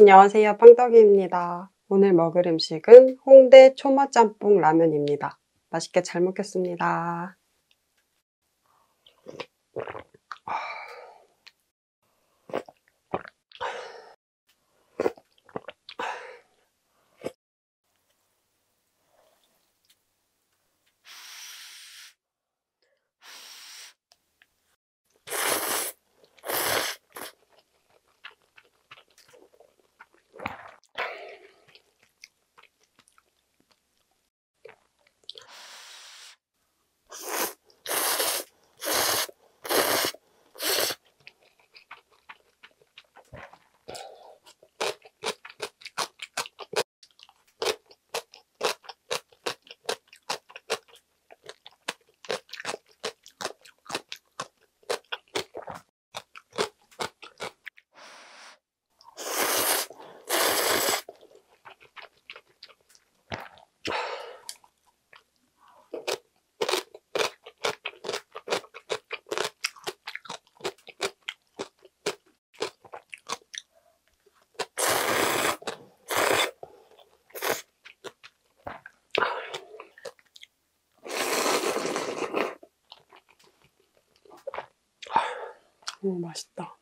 안녕하세요. 빵떡이입니다. 오늘 먹을 음식은 홍대 초마짬뽕 라면입니다. 맛있게 잘 먹겠습니다. 음, 맛있다.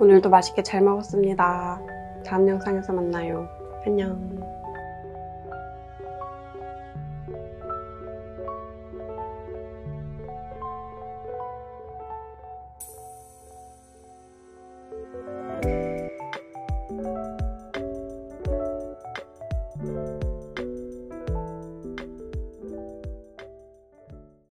오늘도 맛있게 잘 먹었습니다. 다음 영상에서 만나요. 안녕.